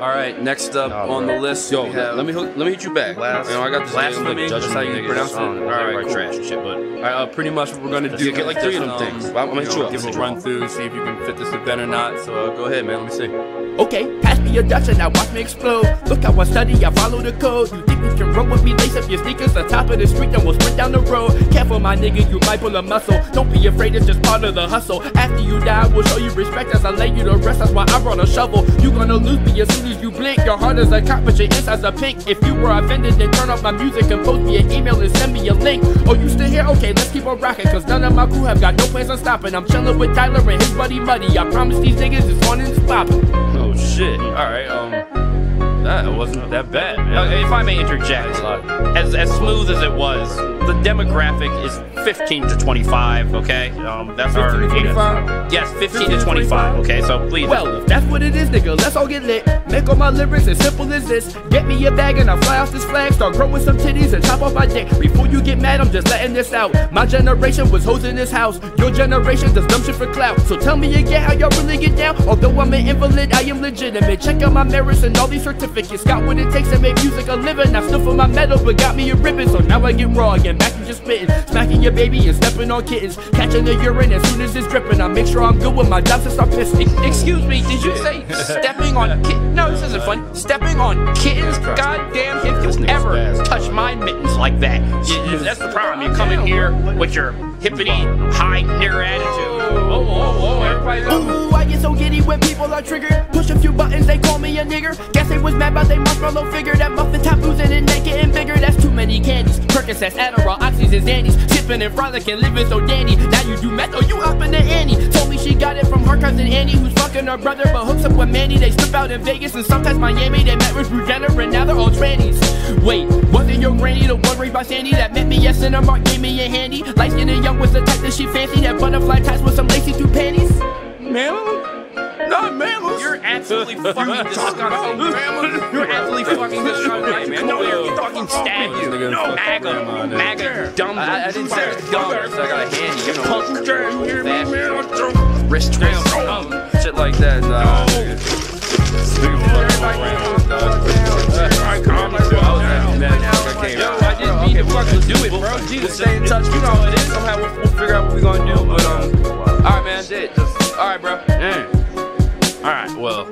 All right, next up Nah, on bro. the list, Yo, we have let me hook, let me hit you back. Blas- you know, I got this blasphemy? name, like, That's how you pronounce it? All right, right, cool. trash and shit, but All right, uh, pretty much what we're gonna do. Get- get like three of them um, things. I'm gonna hit you up. Give it a run through, see if you can fit this event or not. So uh, go ahead, man. Let me see. Okay, pass me your Dutch and now watch me explode. Look how I study, I follow the code. You think you can run with me? Lace up your sneakers, the top of the street, then we'll sprint down the road. Careful, my nigga, you might pull a muscle. Don't be afraid, it's just part of the hustle. After you die, we'll show you respect as I lay you to rest. That's why I brought a shovel. You gonna lose me as soon as you blink. Your heart is a cop, but your inside's a pink. If you were offended, then turn off my music and post me an email and send me a link. Oh, you still here? Okay, let's keep on rocking, cause none of my crew have got no plans on stopping. I'm chilling with Tyler and his buddy Muddy. I promise these niggas is on and it's poppin'. Oh shit! All right, um, that wasn't that bad, man. Uh, if I may interject, as, as smooth as it was, the demographic is 15 to 25, okay? Um, that's 15 our to 25? Yes, 15 to 25, okay? So please. Well, if that's what it is, nigga, let's all get lit. Make all my lyrics as simple as this. Get me a bag and I'll fly off this flag. Start growing some titties and chop off my dick. Before you get mad, I'm just letting this out. My generation was hoes in this house. Your generation does dumb shit for clout. So tell me again how y'all really get down. Although I'm an invalid, I am legitimate. Check out my merits and all these certificates. Got what it takes to make music a living. I stood for my medal, but got me a ribbon. So now I get raw again. Back to just spitting. Smacking your baby and stepping on kittens. Catching the urine as soon as it's dripping. I make sure I'm good with my job start pissing. Excuse me, did you say stepping on kittens? No, this isn't fun. Stepping on kittens? Goddamn, if you ever touch my mittens like that. You- you- that's the problem. You come in here with your hippity high near attitude. Whoa, whoa, whoa! Everybody's up. Ooh, I get so giddy when people are triggered. Push a few buttons, they call me a nigger. Guess they was mad about they marshmallow figure. That muffin top losing and neck getting bigger. That's too many candies. Percocets, Adderall, Oxys, and Xannies. Sipping and frolicking, living so dandy. Now you do meth, oh you up in the ante. Told me she got it from her cousin Annie, who's fucking her brother, but hooks up with Manny. They slip out in Vegas and sometimes Miami. They met with Bruce Jenner and now they're all trannies. Wait, wasn't your granny the one raised by Sandy that met me at Cinemark, gave me a handy? Light skinned and young was the type that she fancy. That butterfly ties with some lacy through panties. Not mammals. You're absolutely fucking disgusting. You're absolutely fucking stab you. No, MAGA. MAGA, dumb. I, I didn't say it was dumb. I said I got a handy. You know, wrist twist, shit like that. Nah, nigga. Nigga fucking random, dog. Alright, calm down. I was happy that fuck I came out. I didn't mean to fucking do it, bro. We'll stay in touch. You know how it is. Somehow we'll, we'll figure out what we're gonna do. But um, all right, man. That's it. All right, bro. Mm. All right, well,